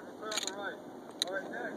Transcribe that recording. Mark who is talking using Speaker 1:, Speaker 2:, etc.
Speaker 1: turn,
Speaker 2: turn on the right. All right, next.